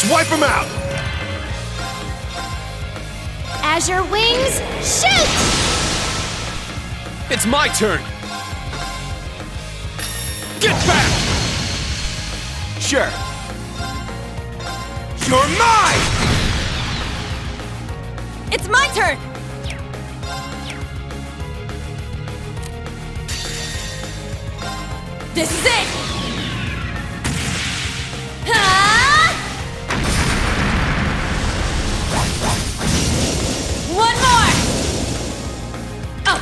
Let's wipe them out! Azure Wings, shoot! It's my turn! Get back! Sure. You're mine! It's my turn! This is it!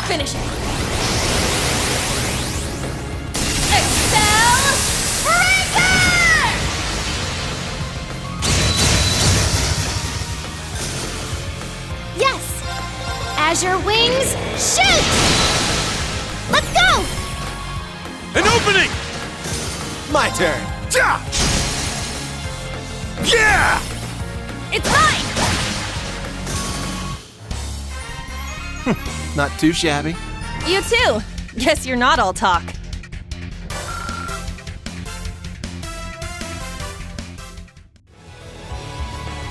Finish it! Excel Breaker! Yes! Azure Wings, shoot! Let's go! An opening! My turn. Ja! Yeah! It's mine! Not too shabby. You too. Guess you're not all talk.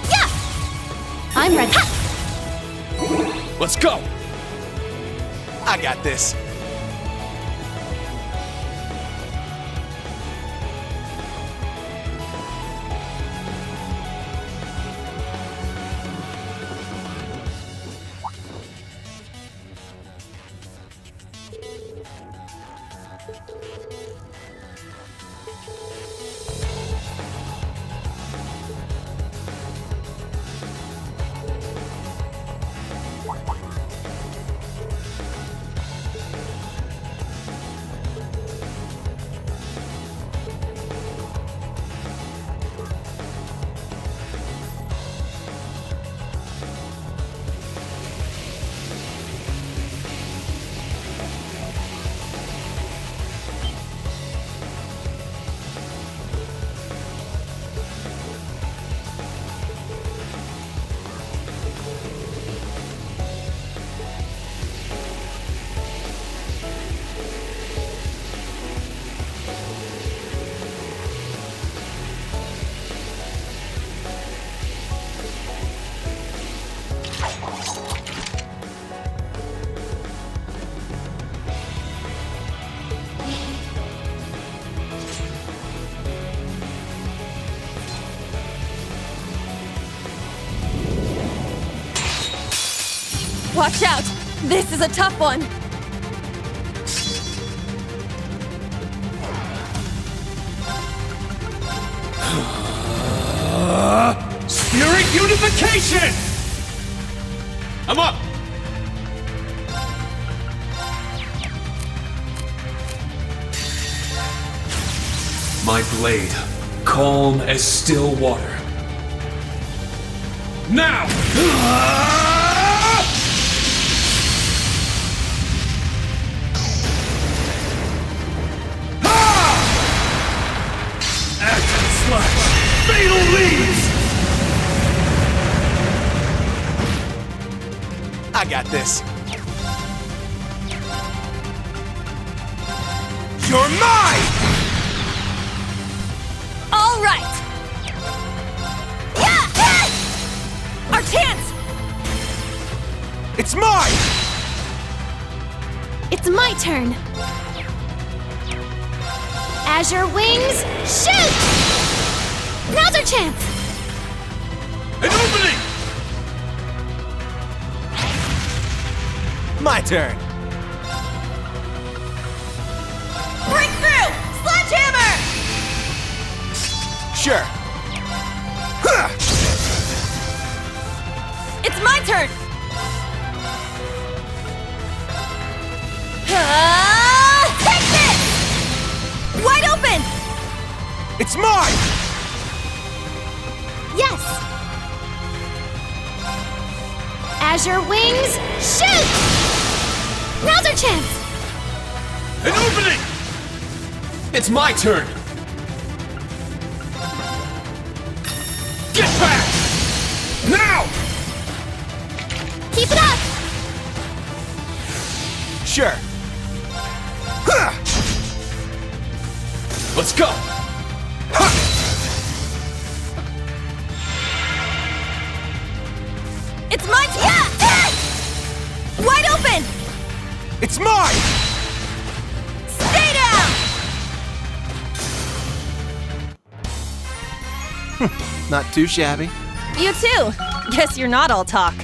Yeah! I'm ready. Let's go! I got this. Watch out! This is a tough one! Spirit unification! I'm up! My blade, calm as still water. Now! Ah! Fatal leaves! I got this. You're mine! All right! Yeah! yeah! Our chance! It's mine! It's my turn. Azure Wings, shoot! Now's our chance! An opening! My turn. Breakthrough! Sledgehammer! Sure. Huh. It's my turn! Ah, take this! Wide open! It's mine! Azure Wings, shoot! Now's our chance! An opening! It's my turn! Get back! Now! Keep it up! Sure. Huh! Let's go! It's my turn! Wide open! It's mine! Stay down! Not too shabby. You too. Guess you're not all talk.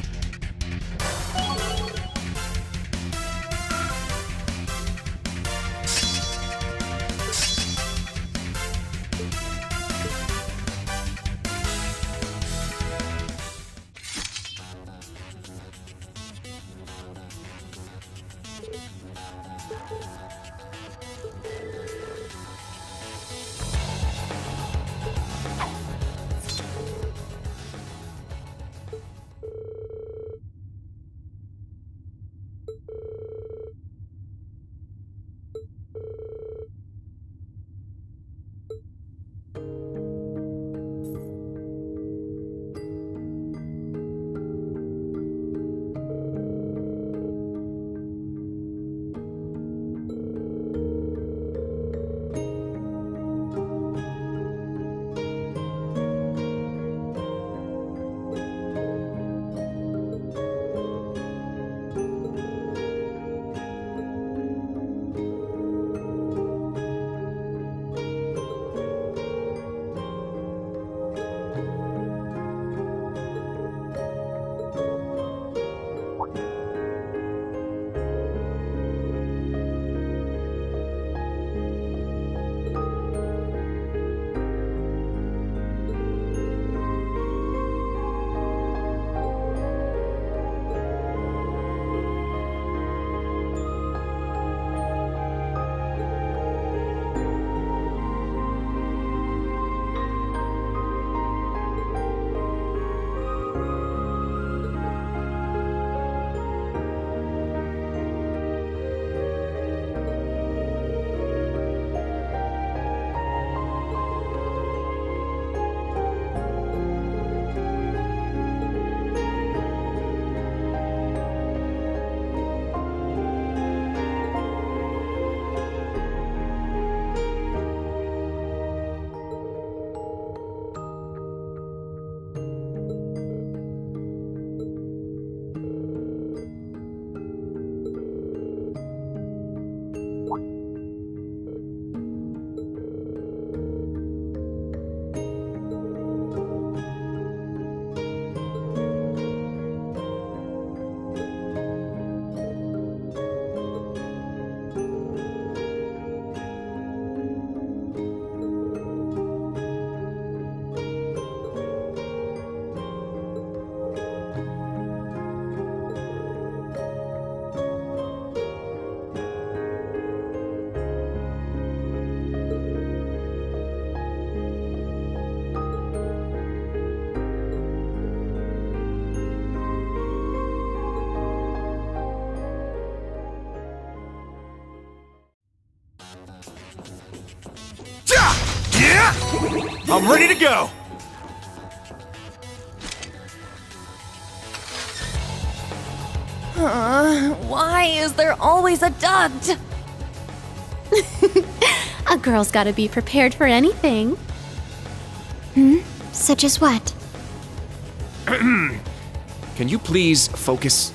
I'm ready to go! Uh, why is there always a duct? A girl's gotta be prepared for anything. Hmm? Such as what? Can you please focus?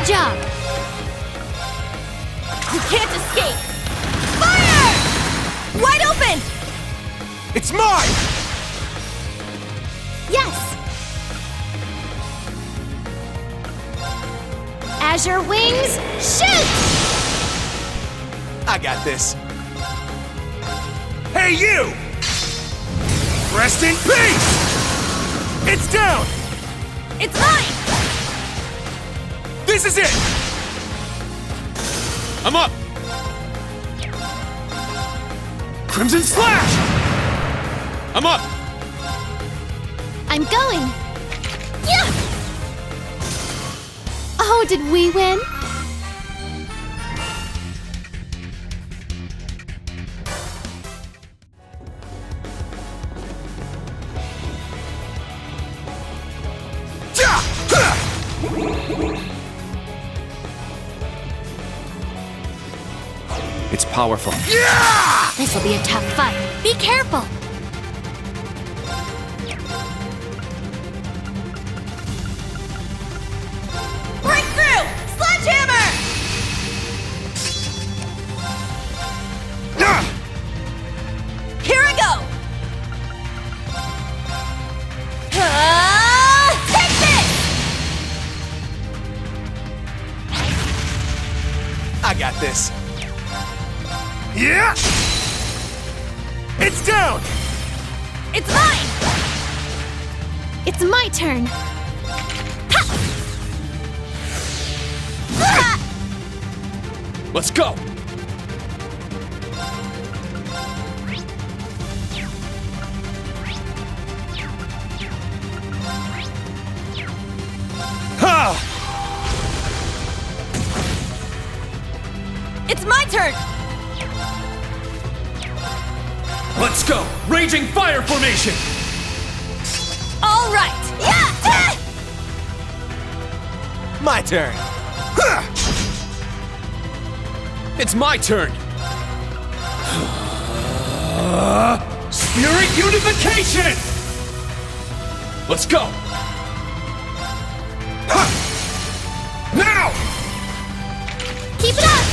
Good job! You can't escape! Fire! Wide open! It's mine! Yes! Azure Wings, shoot! I got this. Hey, you! Rest in peace! It's down! It's mine! This is it! I'm up! Crimson Slash! I'm up! I'm going! Yeah! Oh, did we win? It's powerful. Yeah! This'll be a tough fight. Be careful! Breakthrough! Sledgehammer! Yeah! Here I go! Ah, take this! I got this. Yeah! It's down! It's mine! It's my turn! Ah! Let's go! Ha! It's my turn! Let's go! Raging fire formation! All right! Yeah! My turn. It's my turn! Spirit unification! Let's go! Now! Keep it up!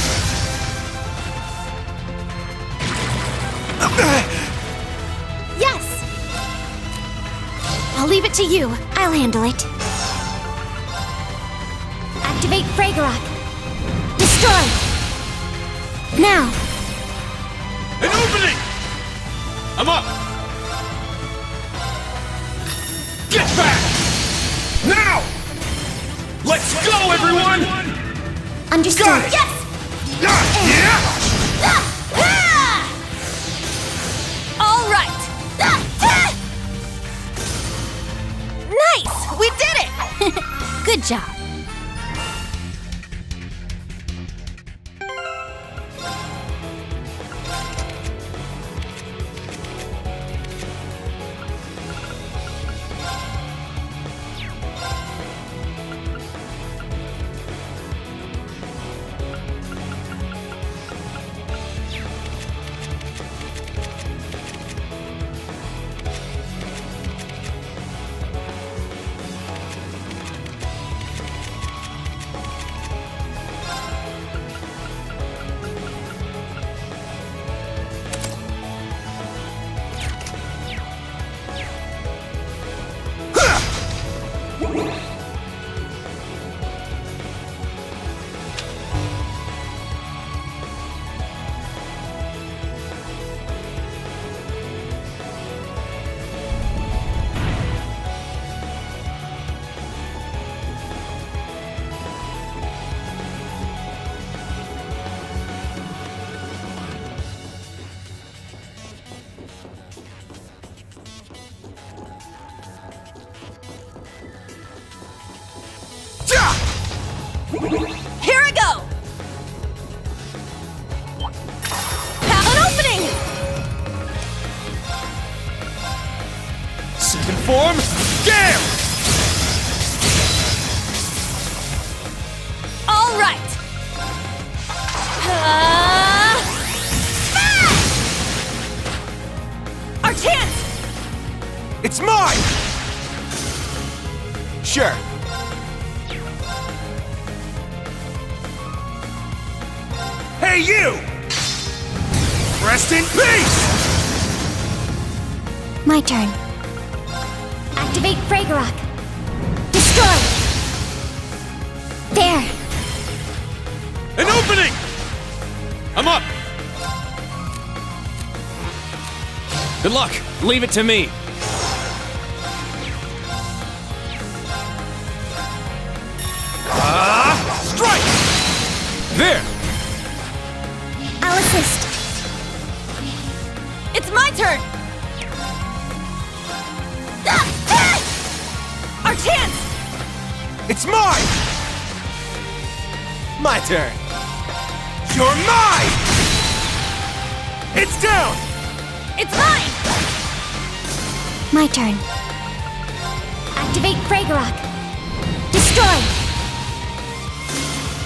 Uh, uh. I'll leave it to you. I'll handle it. Activate Fragarach. Destroy! Now! An opening! I'm up! Get back! Now! Let's go, everyone! Understood. Yes! Yeah! yeah! We did it! Good job. Here I go! Have an opening! Second form, Gale! All right! Ah! Ah! Our chance! It's mine! Sure. Hey, you! Rest in peace! My turn. Activate Fragarach. Destroy! There! An opening! I'm up! Good luck. Leave it to me.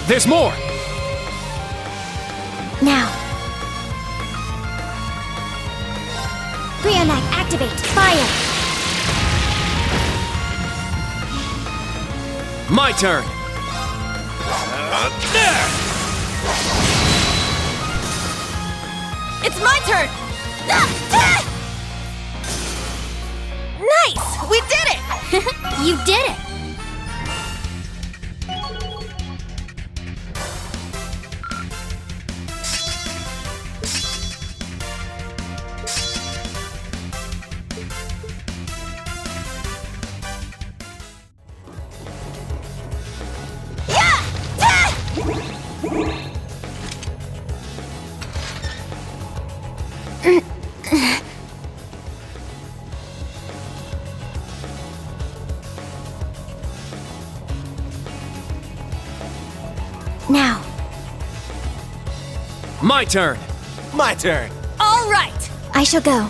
There's more! Now. Brionac, activate! Fire! My turn! There! It's my turn! Nice! We did it! You did it! My turn! My turn! All right! I shall go.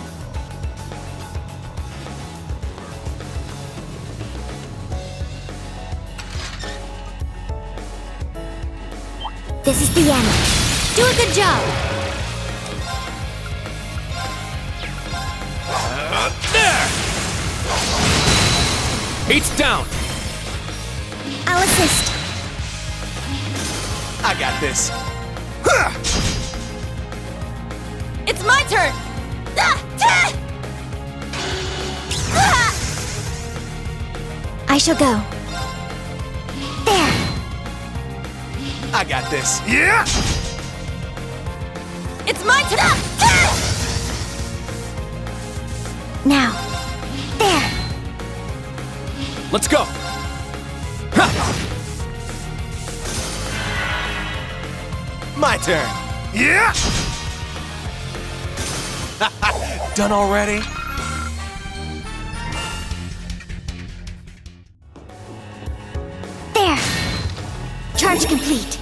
This is the end. Do a good job. There! It's down! I'll assist. I got this. Turn! Ah, ah. Ah. I shall go. There. I got this. Yeah! It's my turn! Now. There. Let's go! My turn. Yeah! Done already? There. Charge complete.